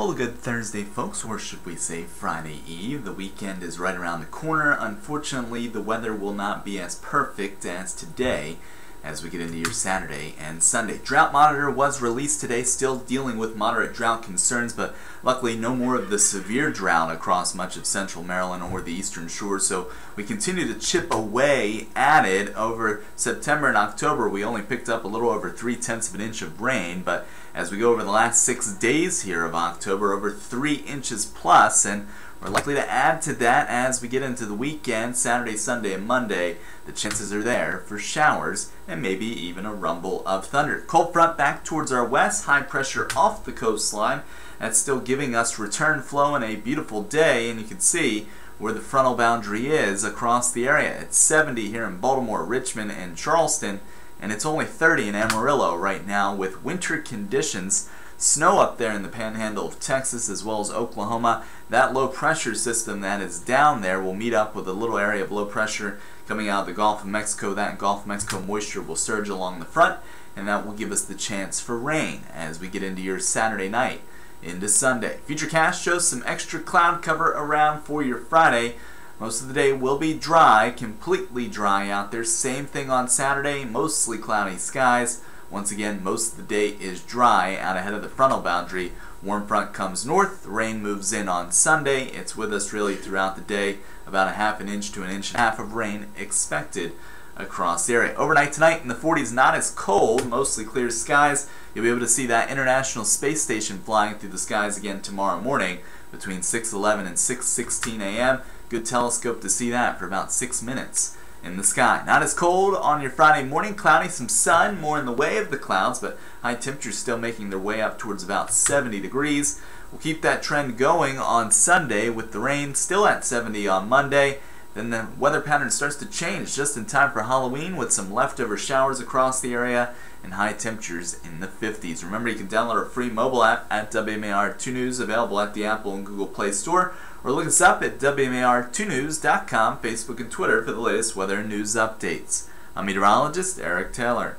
Well, a good Thursday, folks, or should we say Friday Eve. The weekend is right around the corner. Unfortunately, the weather will not be as perfect as today as we get into your Saturday and Sunday. Drought Monitor was released today, still dealing with moderate drought concerns, but luckily no more of the severe drought across much of central Maryland or the eastern shore. So we continue to chip away at it over September and October. We only picked up a little over three tenths of an inch of rain, but as we go over the last six days here of October, over three inches plus, and we're likely to add to that as we get into the weekend, Saturday, Sunday, and Monday. The chances are there for showers and maybe even a rumble of thunder. Cold front back towards our west, high pressure off the coastline. That's still giving us return flow and a beautiful day, and you can see where the frontal boundary is across the area. It's 70 here in Baltimore, Richmond, and Charleston, and it's only 30 in Amarillo right now with winter conditions Snow up there in the panhandle of Texas as well as Oklahoma. That low pressure system that is down there will meet up with a little area of low pressure coming out of the Gulf of Mexico. That Gulf of Mexico moisture will surge along the front and that will give us the chance for rain as we get into your Saturday night into Sunday. Futurecast shows some extra cloud cover around for your Friday. Most of the day will be dry, completely dry out there. Same thing on Saturday, mostly cloudy skies. Once again, most of the day is dry out ahead of the frontal boundary. Warm front comes north, rain moves in on Sunday. It's with us really throughout the day, about a half an inch to an inch and a half of rain expected across the area. Overnight tonight in the 40s, not as cold, mostly clear skies. You'll be able to see that International Space Station flying through the skies again tomorrow morning between 6.11 and 6.16 a.m. Good telescope to see that for about six minutes in the sky. Not as cold on your Friday morning, cloudy, some sun, more in the way of the clouds, but high temperatures still making their way up towards about 70 degrees. We'll keep that trend going on Sunday with the rain still at 70 on Monday. Then the weather pattern starts to change just in time for Halloween with some leftover showers across the area and high temperatures in the 50s. Remember, you can download our free mobile app at WMAR2 News, available at the Apple and Google Play Store, or look us up at WMAR2News.com, Facebook, and Twitter for the latest weather and news updates. I'm meteorologist Erik Taylor.